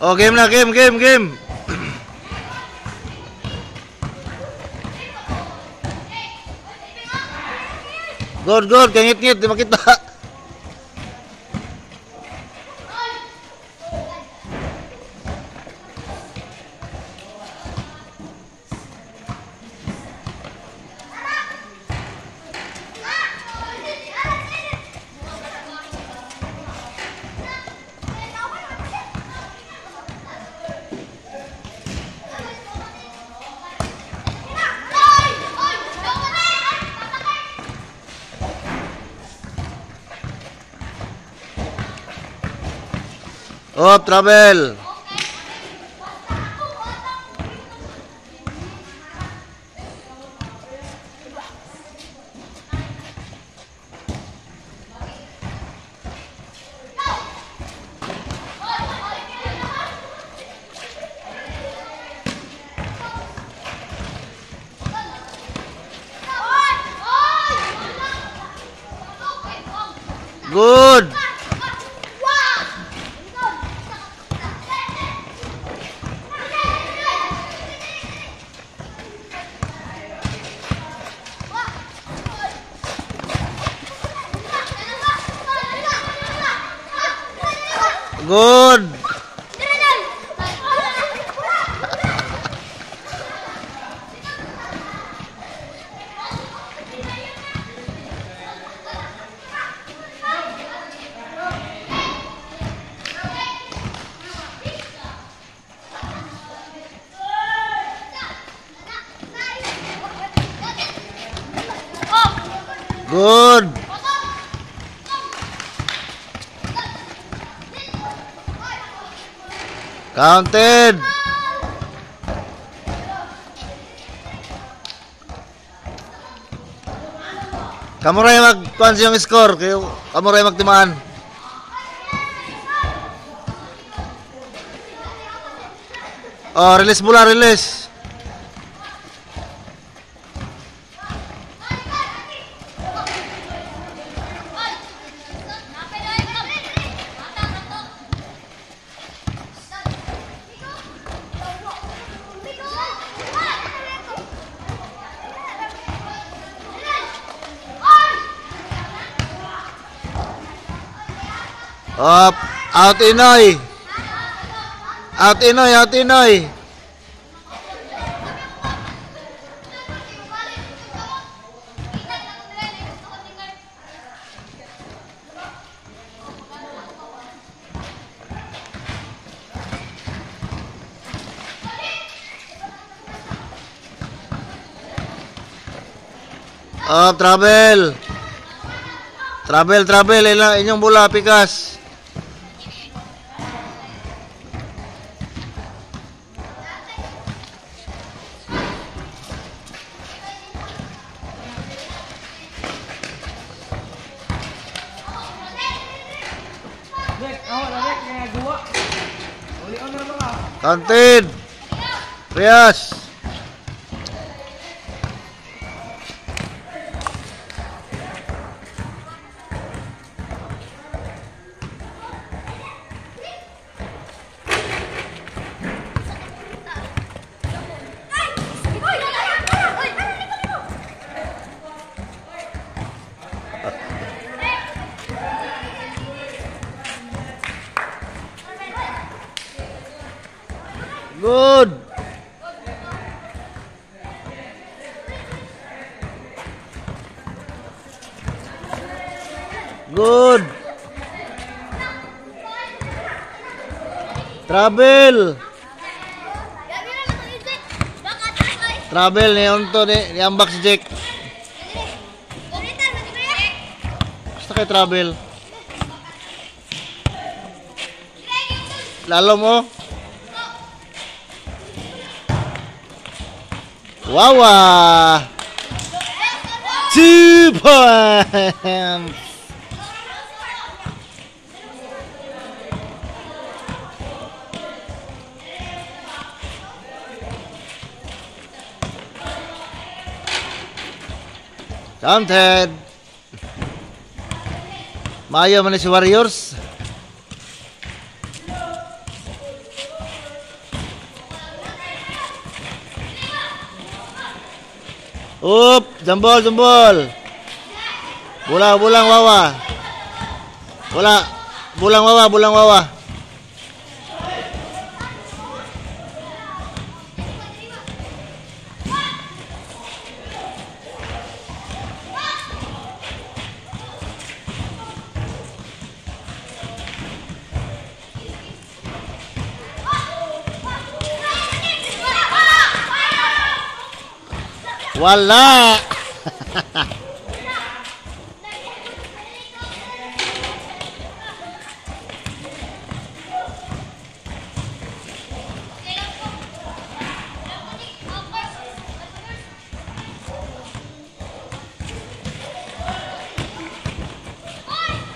Oh, game na, game, game, game. Good, good. Kangit-ngit, di makita. Oh, travel. Good. Good. Good. Counted. Kamu rin mag yung score. Kayo, kamu rin magtimaan. Oh, release bola, release. Up, out Inoy. Out Inoy, out Inoy. Up, travel. Travel, travel. Inyong bola, pikas. Counted. Rias. Good. Trouble. Trouble nih untuk nih di si Jack. Kita kayak trouble. Lalu mau. Wow. Two points. Counted. Maya man Warriors. Up, jambol, jambol. Bola, bulang wawa. Bola, bulang wawa, bulang wawa. Wala!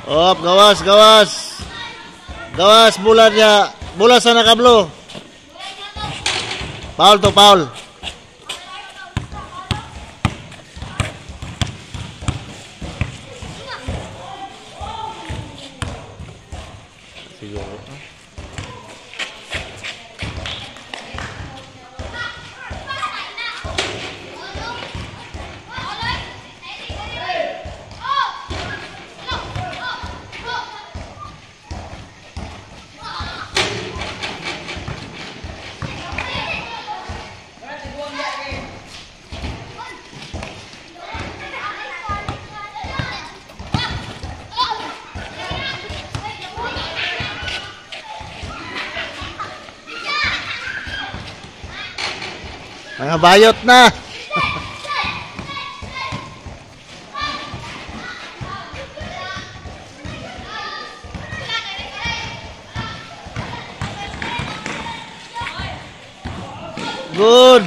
Op, gawas, gawas. Gawas bulannya. Bola sana kablo. Paul to Paul. Episode. Ne? Mga bayot na. Good.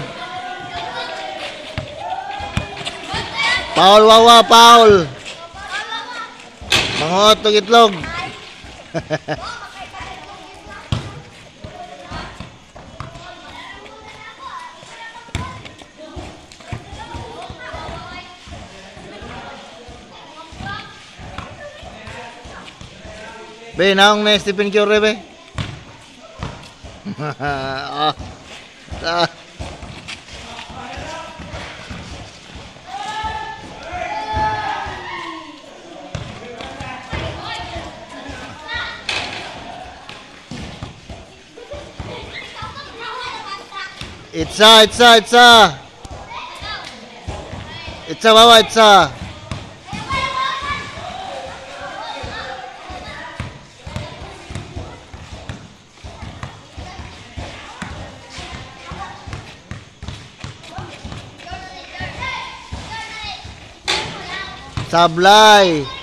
Paul wawa, Paul. Mangot og itlog. Be, naong na Stephen Curry, be. ah. Ah. Itza, itza, itza. Itza, wawa, itza. Sablay.